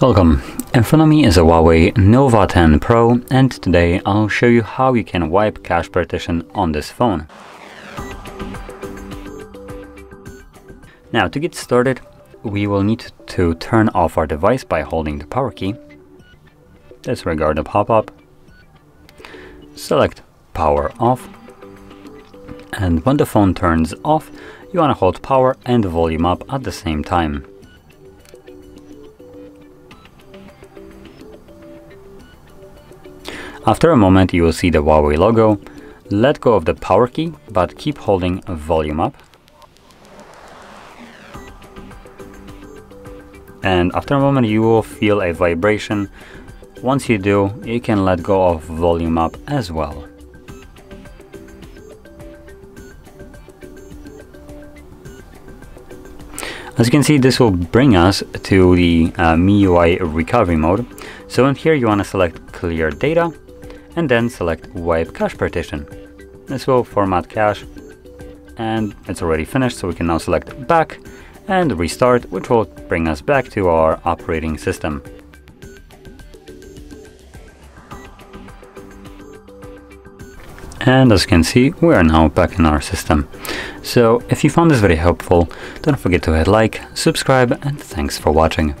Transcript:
Welcome. In front of me is a Huawei Nova 10 Pro and today I'll show you how you can wipe cache partition on this phone. Now to get started we will need to turn off our device by holding the power key. Disregard the pop-up. Select power off and when the phone turns off you want to hold power and volume up at the same time. After a moment you will see the Huawei logo. Let go of the power key, but keep holding volume up. And after a moment you will feel a vibration. Once you do, you can let go of volume up as well. As you can see, this will bring us to the uh, MIUI recovery mode. So in here you want to select clear data and then select wipe cache partition. This will format cache and it's already finished so we can now select back and restart which will bring us back to our operating system. And as you can see, we are now back in our system. So if you found this very helpful, don't forget to hit like, subscribe and thanks for watching.